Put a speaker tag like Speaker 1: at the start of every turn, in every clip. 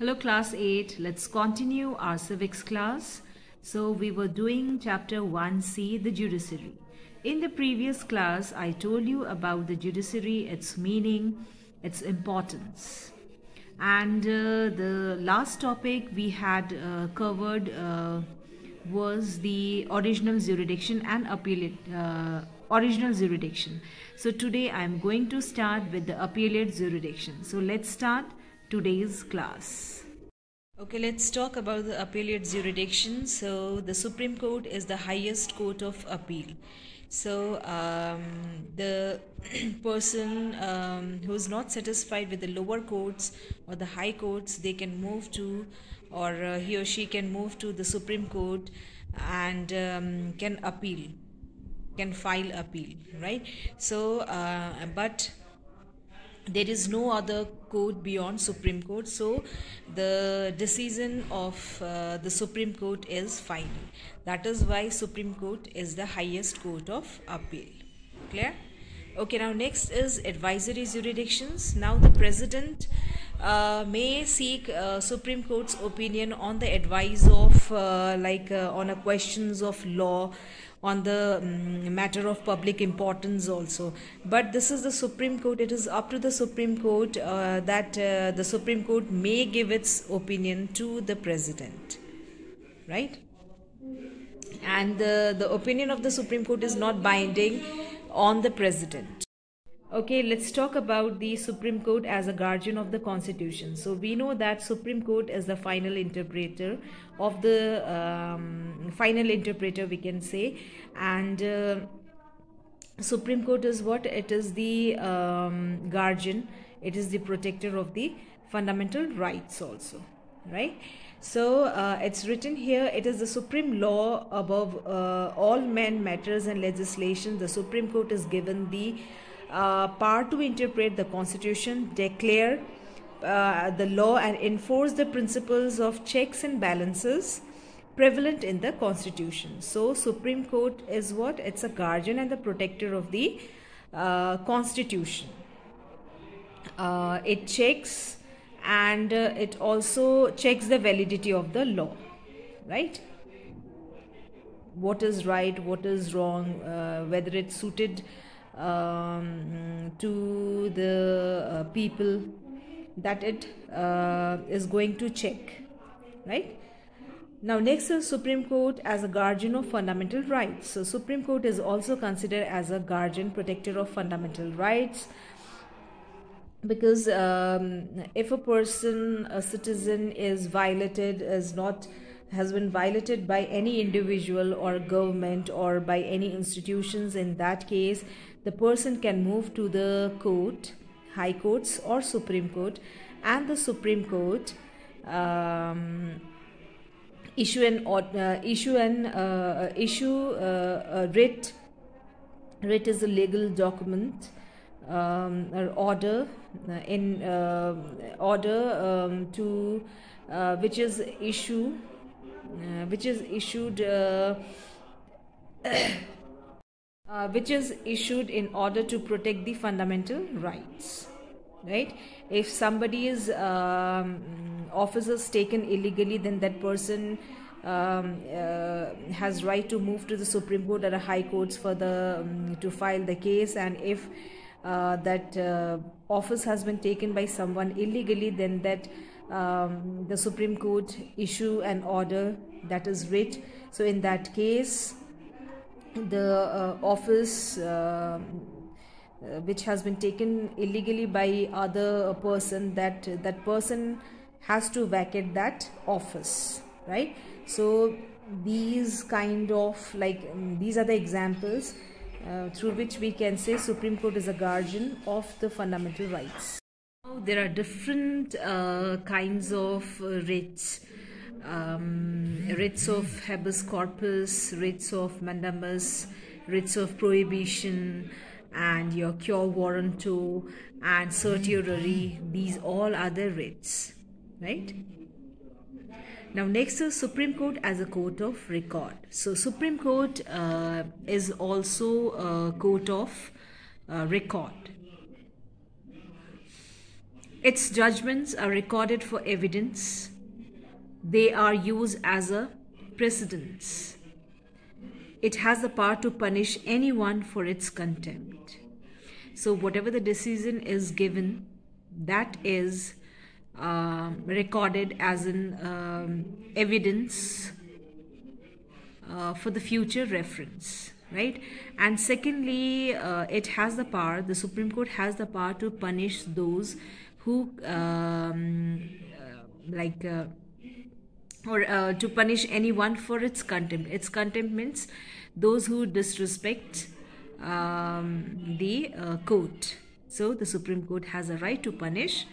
Speaker 1: Hello class 8, let's continue our civics class. So we were doing chapter 1c, the judiciary. In the previous class, I told you about the judiciary, its meaning, its importance. And uh, the last topic we had uh, covered uh, was the original jurisdiction and appellate uh, original jurisdiction. So today I am going to start with the appellate jurisdiction. So let's start today's class. Okay, let's talk about the appellate jurisdiction. So the Supreme Court is the highest court of appeal. So um, the person um, who is not satisfied with the lower courts or the high courts, they can move to, or uh, he or she can move to the Supreme Court and um, can appeal, can file appeal, right? So, uh, but there is no other court beyond supreme court so the decision of uh, the supreme court is final. That is why supreme court is the highest court of appeal. Clear? Okay now next is advisory jurisdictions. Now the president uh, may seek uh, supreme court's opinion on the advice of uh, like uh, on a questions of law on the um, matter of public importance also. But this is the supreme court it is up to the supreme court uh, that uh, the supreme court may give its opinion to the president. Right? And the, the opinion of the supreme court is not binding on the president Okay, let's talk about the Supreme Court as a guardian of the Constitution. So we know that Supreme Court is the final interpreter of the um, final interpreter, we can say, and uh, Supreme Court is what? It is the um, guardian. It is the protector of the fundamental rights also, right? So uh, it's written here. It is the supreme law above uh, all men, matters, and legislation. The Supreme Court is given the uh, power to interpret the constitution, declare uh, the law, and enforce the principles of checks and balances prevalent in the constitution. So, Supreme Court is what? It's a guardian and the protector of the uh, constitution. Uh, it checks and uh, it also checks the validity of the law, right? What is right, what is wrong, whether it's suited um, to the uh, people that it uh, is going to check right? Now next is supreme court as a guardian of fundamental rights. So supreme court is also considered as a guardian protector of fundamental rights because um, if a person a citizen is violated is not has been violated by any individual or government or by any institutions in that case the person can move to the court high courts or supreme court and the supreme court um, issue an uh, issue an uh, issue uh, a writ. Writ is a legal document um, or order uh, in uh, order um, to which is issue which is issued uh, which is issued in order to protect the fundamental rights right? If somebody's um, taken illegally then that person um, uh, has right to move to the supreme court or the high courts for the um, to file the case. And if uh, that uh, office has been taken by someone illegally then that um, the supreme court issue an order that is writ. So in that case the uh, office uh, which has been taken illegally by other person that that person has to vacate that office right? So these kind of like um, these are the examples uh, through which we can say supreme court is a guardian of the fundamental rights. There are different uh, kinds of uh, writs um, writs of habeas corpus, writs of mandamus, writs of prohibition, and your quo warranto and certiorari. These all are the writs, right? Now, next is Supreme Court as a court of record. So, Supreme Court uh, is also a court of uh, record. its judgments are recorded for evidence. They are used as a precedence. It has the power to punish anyone for its contempt. So, whatever the decision is given, that is um, recorded as an um, evidence uh, for the future reference right and secondly uh, it has the power the supreme court has the power to punish those who um, uh, like uh, or uh, to punish anyone for its contempt. Its contempt means those who disrespect um, the uh, court. So the supreme court has a right to punish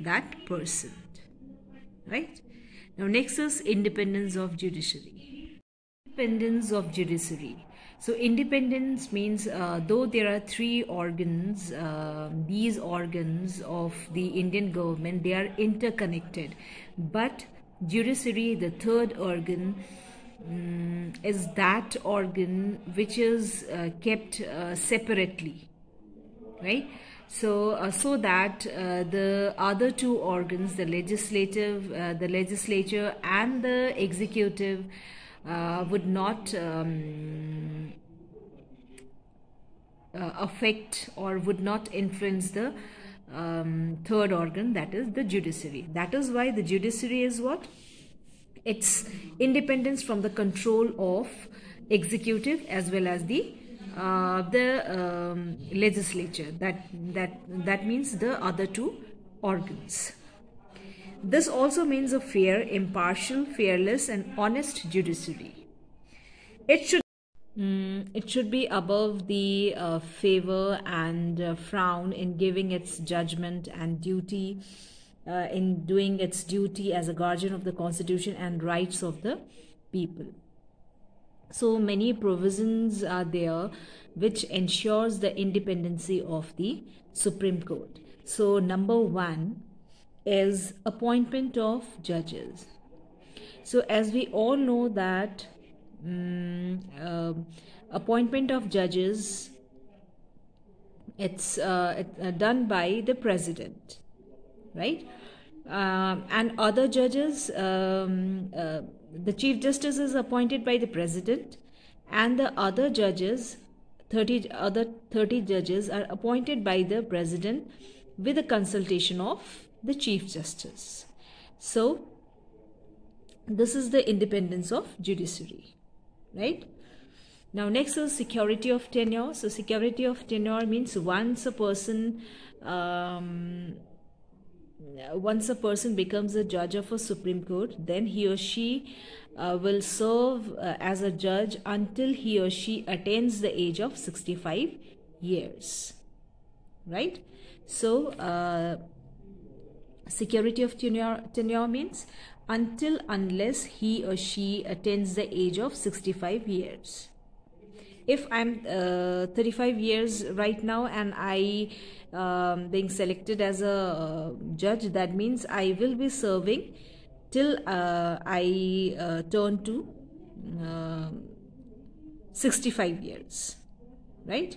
Speaker 1: that person. Right? Now next is independence of judiciary. Independence of judiciary. So independence means uh, though there are three organs, uh, these organs of the Indian government, they are interconnected. But judiciary, the third organ, um, is that organ which is uh, kept uh, separately, right? So, uh, so that uh, the other two organs, the legislative, the legislature, and the executive, uh, would not um, uh, affect or would not influence the um, third organ that is the judiciary. That is why the judiciary is what? It's independence from the control of executive as well as the uh, the um, legislature. That that that means the other two organs. This also means a fair, impartial, fearless, and honest judiciary. It should Mm, it should be above the uh, favor and uh, frown in giving its judgment and duty, uh, in doing its duty as a guardian of the constitution and rights of the people. So many provisions are there which ensures the independency of the Supreme Court. So number one, is appointment of judges. So as we all know that um, uh, appointment of judges. It's uh, uh, done by the president right? Um, and other judges um, uh, the chief justice is appointed by the president and the other judges 30 other 30 judges are appointed by the president with the consultation of the Chief Justice. So, this is the independence of judiciary, right? Now, next is security of tenure. So, security of tenure means once a person, um, once a person becomes a judge of a Supreme Court, then he or she uh, will serve uh, as a judge until he or she attains the age of 65 years, right? So, uh, security of tenure, tenure means until unless he or she attains the age of 65 years. If i'm uh, 35 years right now and i um, being selected as a uh, judge that means i will be serving till uh, i uh, turn to um, 65 years right?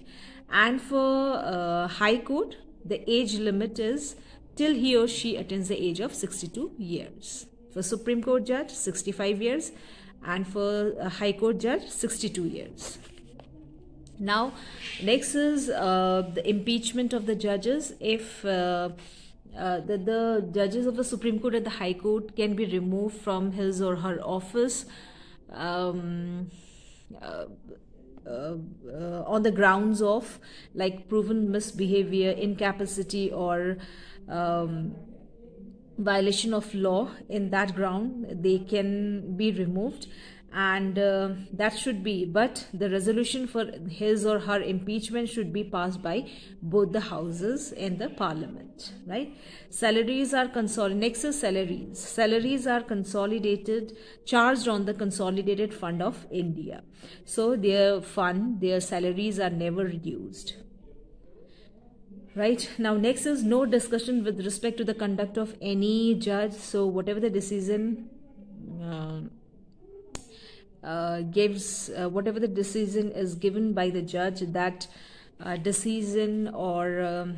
Speaker 1: And for uh, high court the age limit is till he or she attains the age of 62 years. For Supreme Court judge, 65 years, and for a High Court judge, 62 years. Now, next is uh, the impeachment of the judges. If uh, uh, the, the judges of the Supreme Court and the High Court can be removed from his or her office um, uh, uh, uh, on the grounds of like proven misbehavior, incapacity, or um, violation of law in that ground they can be removed. And uh, that should be but the resolution for his or her impeachment should be passed by both the houses in the parliament right? Salaries are consolidated next is salaries. Salaries are consolidated charged on the consolidated fund of india. So their fund their salaries are never reduced right? Now next is no discussion with respect to the conduct of any judge. So whatever the decision uh, uh, gives uh, whatever the decision is given by the judge that uh, decision or um,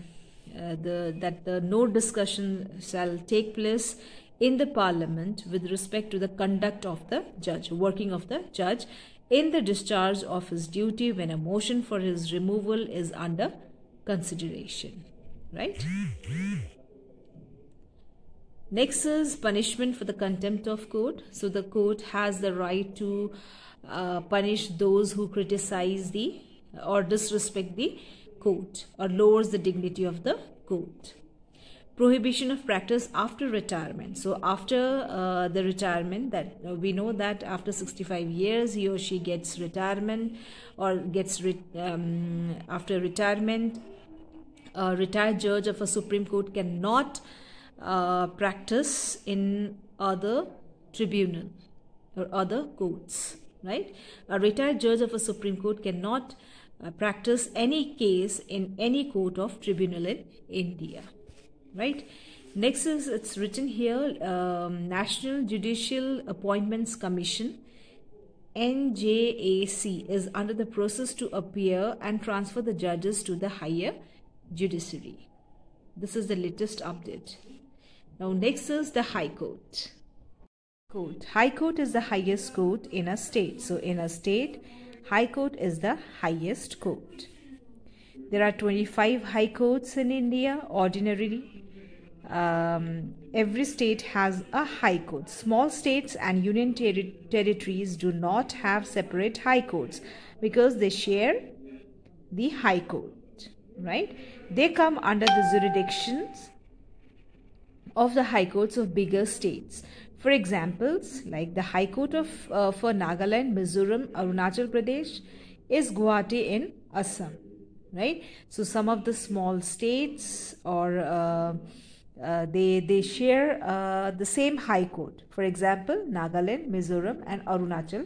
Speaker 1: uh, the that the no discussion shall take place in the parliament with respect to the conduct of the judge working of the judge in the discharge of his duty when a motion for his removal is under consideration right? Next is punishment for the contempt of court. So the court has the right to uh, punish those who criticize the or disrespect the court or lowers the dignity of the court. Prohibition of practice after retirement. So after uh, the retirement that uh, we know that after 65 years he or she gets retirement or gets re um, after retirement a retired judge of a supreme court cannot uh, practice in other tribunal or other courts right? A retired judge of a supreme court cannot uh, practice any case in any court of tribunal in india right? Next is it's written here um, national judicial appointments commission NJAC is under the process to appear and transfer the judges to the higher judiciary. This is the latest update. Now next is the High Court. Court. High Court is the highest court in a state. So in a state, High Court is the highest court. There are 25 high courts in India ordinarily um, every state has a high court. Small states and union ter territories do not have separate high courts because they share the high court, right? They come under the jurisdictions of the high courts of bigger states. For examples, like the High Court of uh, for Nagaland, Mizoram, Arunachal Pradesh is Guwahati in Assam, right? So some of the small states or uh, uh, they they share uh, the same high court for example nagaland mizoram and arunachal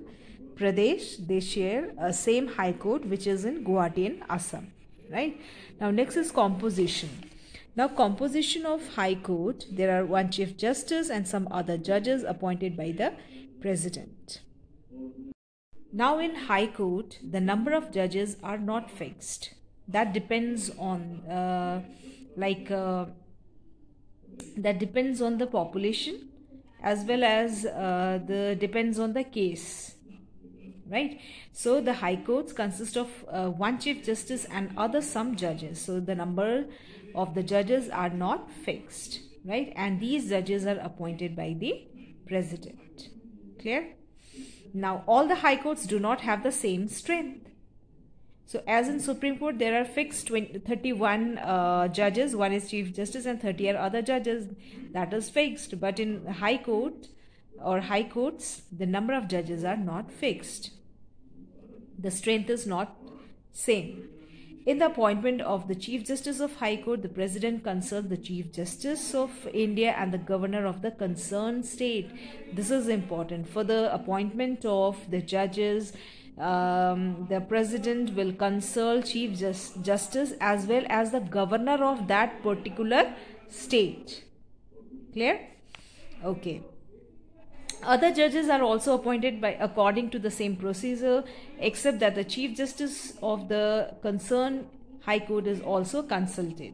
Speaker 1: pradesh they share a same high court which is in guwahati in assam right? Now next is composition. Now composition of high court there are one chief justice and some other judges appointed by the president. Now in high court the number of judges are not fixed. That depends on uh, like uh, that depends on the population as well as uh, the depends on the case right so the high courts consist of uh, one chief justice and other some judges so the number of the judges are not fixed right and these judges are appointed by the president clear now all the high courts do not have the same strength so as in Supreme Court, there are fixed 20, 31 uh, judges. One is Chief Justice and 30 are other judges. That is fixed. But in High Court or High Courts, the number of judges are not fixed. The strength is not same. In the appointment of the Chief Justice of High Court, the President consults the Chief Justice of India and the Governor of the concerned state. This is important. For the appointment of the judges, um, the president will consult chief just, justice as well as the governor of that particular state clear okay other judges are also appointed by according to the same procedure except that the chief justice of the concerned high court is also consulted.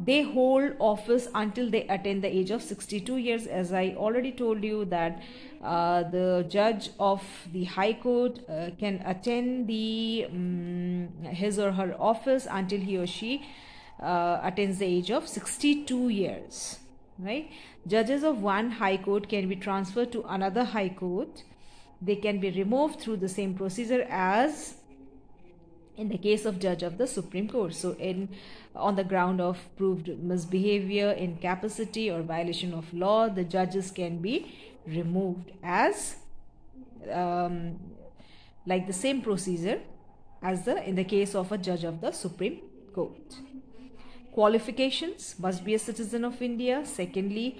Speaker 1: They hold office until they attain the age of 62 years. As i already told you that uh, the judge of the high court uh, can attend the um, his or her office until he or she uh, attains the age of 62 years right? Judges of one high court can be transferred to another high court. They can be removed through the same procedure as in the case of judge of the supreme court. So in on the ground of proved misbehavior incapacity or violation of law the judges can be removed as um, like the same procedure as the in the case of a judge of the supreme court qualifications must be a citizen of india. Secondly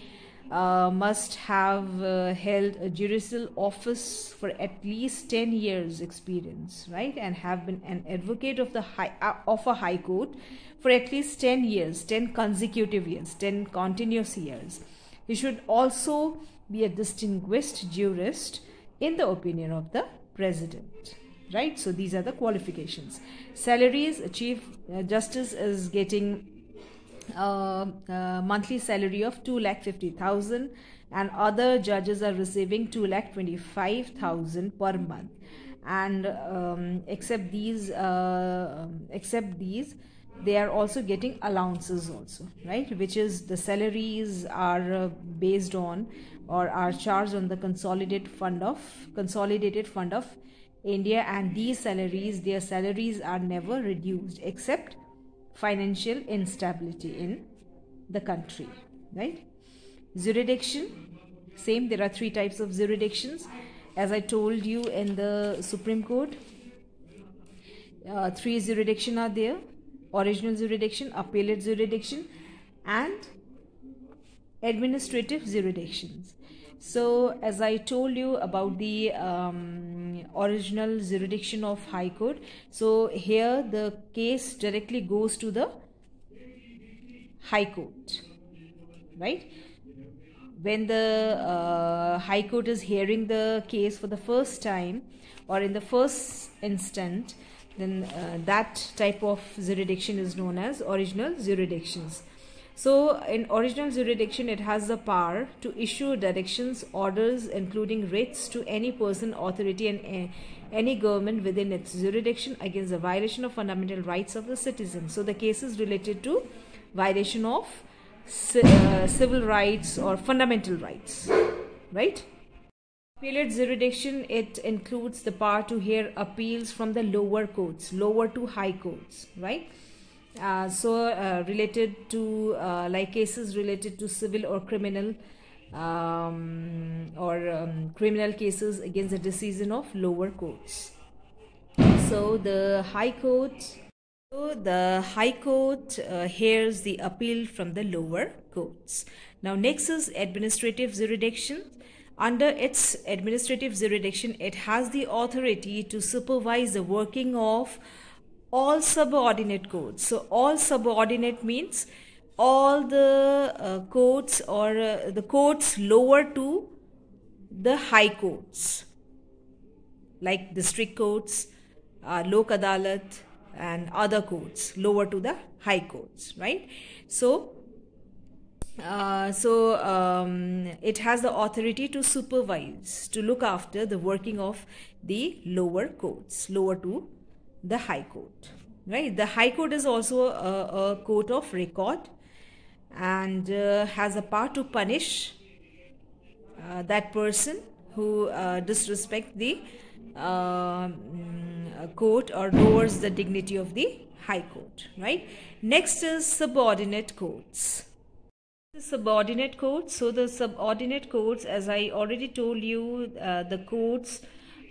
Speaker 1: uh, must have uh, held a judicial office for at least 10 years experience right? And have been an advocate of the high uh, of a high court for at least 10 years 10 consecutive years 10 continuous years. He should also be a distinguished jurist in the opinion of the president right? So these are the qualifications. Salaries chief uh, justice is getting monthly salary of 2 lakh 50,000 and other judges are receiving 2 lakh 25,000 per month. And um, except these uh, except these they are also getting allowances also right? Which is the salaries are uh, based on or are charged on the consolidated fund of consolidated fund of india and these salaries their salaries are never reduced except financial instability in the country right? Jurisdiction same there are three types of jurisdictions as i told you in the supreme court uh, three jurisdiction are there. Original jurisdiction appellate jurisdiction and administrative jurisdictions so as i told you about the um, original jurisdiction of high court. So here the case directly goes to the high court right? When the uh, high court is hearing the case for the first time or in the first instant then uh, that type of jurisdiction is known as original jurisdictions so in original jurisdiction, it has the power to issue directions, orders, including writs to any person, authority, and any government within its jurisdiction against the violation of fundamental rights of the citizen. So the cases related to violation of uh, civil rights or fundamental rights, right? Appellate jurisdiction, it includes the power to hear appeals from the lower courts, lower to high courts, right? Uh, so uh, related to uh, like cases related to civil or criminal um, or um, criminal cases against the decision of lower courts. So the high court so the high court uh, hears the appeal from the lower courts. Now next is administrative jurisdiction. Under its administrative jurisdiction it has the authority to supervise the working of all subordinate codes. So all subordinate means all the uh, courts or uh, the courts lower to the high courts like district courts, uh, lok adalat and other courts lower to the high courts, right? So uh, so um, it has the authority to supervise, to look after the working of the lower courts, lower to the High Court. Right? The High Court is also a, a court of record and uh, has a power to punish uh, that person who uh, disrespect the um, court or lowers the dignity of the High Court. Right? Next is subordinate courts. The subordinate courts. So the subordinate courts, as I already told you, uh, the courts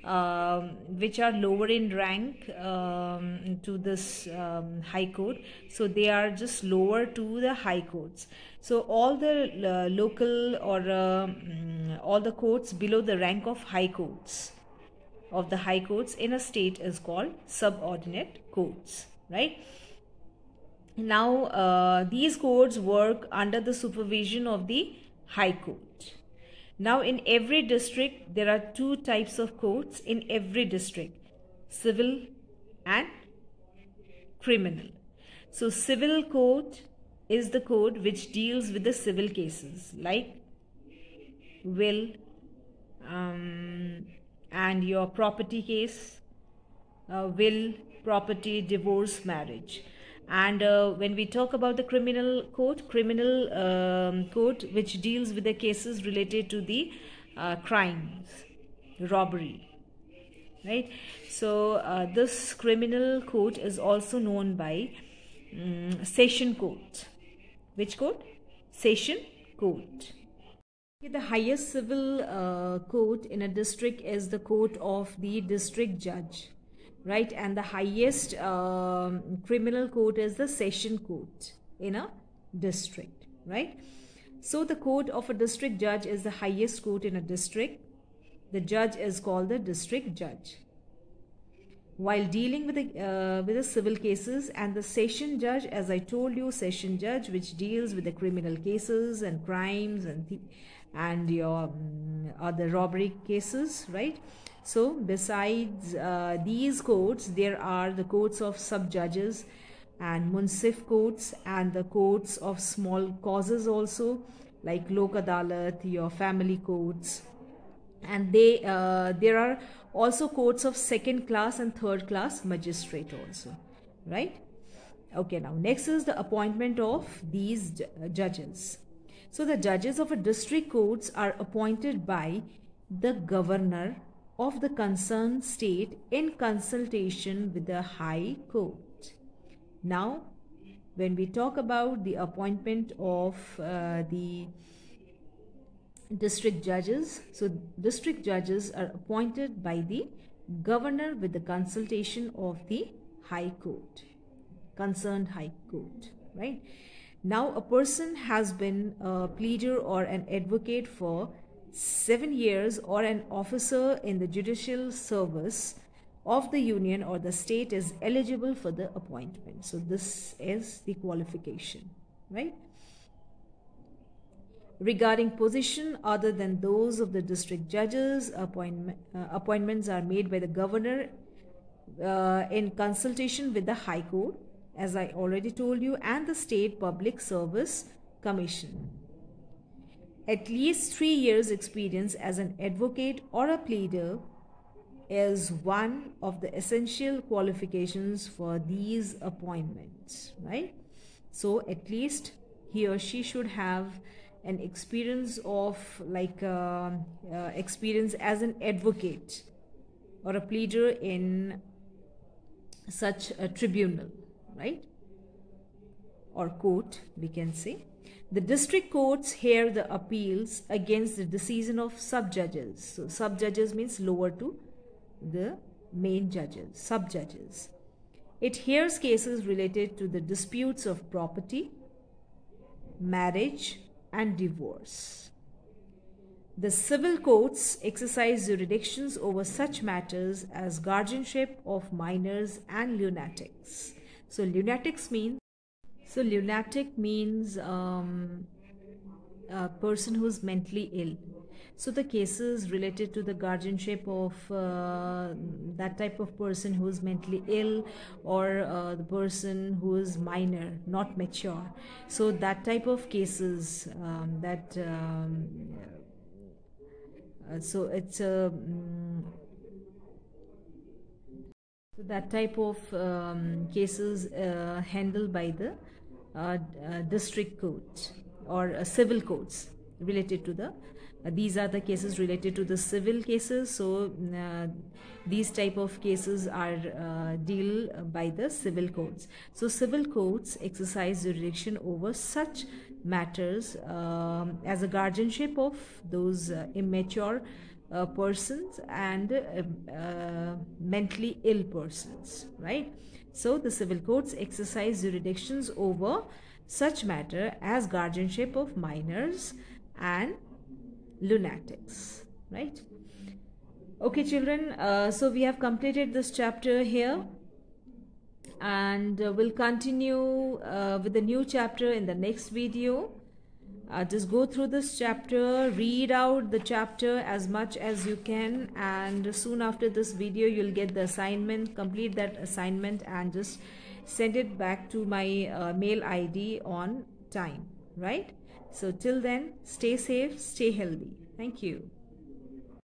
Speaker 1: which are lower in rank um, to this um, high court. So they are just lower to the high courts. So all the uh, local or uh, mm, all the courts below the rank of high courts of the high courts in a state is called subordinate courts right? Now uh, these courts work under the supervision of the high court now in every district there are two types of courts in every district civil and criminal. So civil court is the court which deals with the civil cases like will um, and your property case, uh, will, property, divorce, marriage and uh, when we talk about the criminal court criminal um, court which deals with the cases related to the uh, crimes robbery right? So uh, this criminal court is also known by um, session court. Which court? Session court. The highest civil uh, court in a district is the court of the district judge right? And the highest um, criminal court is the session court in a district right? So the court of a district judge is the highest court in a district. The judge is called the district judge. While dealing with the uh, with the civil cases and the session judge as i told you session judge which deals with the criminal cases and crimes and and your um, other robbery cases right so besides uh, these courts there are the courts of sub judges and munsif courts and the courts of small causes also like lok adalat your family courts. And they uh, there are also courts of second class and third class magistrate also right? Okay now next is the appointment of these judges. So the judges of a district courts are appointed by the governor of the concerned state in consultation with the high court now when we talk about the appointment of uh, the district judges. So district judges are appointed by the governor with the consultation of the high court, concerned high court, right? Now a person has been a pleader or an advocate for seven years or an officer in the judicial service of the union or the state is eligible for the appointment. So this is the qualification, right? regarding position other than those of the district judges appointment, uh, appointments are made by the governor uh, in consultation with the high court as i already told you and the state public service commission at least 3 years experience as an advocate or a pleader is one of the essential qualifications for these appointments right? So at least he or she should have an experience of like uh, uh, experience as an advocate or a pleader in such a tribunal right? Or court we can say the district courts hear the appeals against the decision of sub judges so sub judges means lower to the main judges sub judges it hears cases related to the disputes of property marriage and divorce. The civil courts exercise jurisdictions over such matters as guardianship of minors and lunatics. So lunatics means so lunatic means um, a person who is mentally ill. So the cases related to the guardianship of uh, that type of person who is mentally ill or uh, the person who is minor, not mature. So that type of cases um, that um, uh, so it's a um, so that type of um, cases uh, handled by the uh, uh, district court or civil courts related to the uh, these are the cases related to the civil cases. So uh, these type of cases are uh, deal by the civil courts. So civil courts exercise jurisdiction over such matters um, as a guardianship of those uh, immature uh, persons and uh, mentally ill persons right? So the civil courts exercise jurisdictions over such matter as guardianship of minors and lunatics right? Okay children uh, so we have completed this chapter here. And uh, we'll continue uh, with the new chapter in the next video uh, just go through this chapter read out the chapter as much as you can and soon after this video you'll get the assignment complete that assignment and just send it back to my uh, mail id on time right so till then, stay safe, stay healthy. Thank you.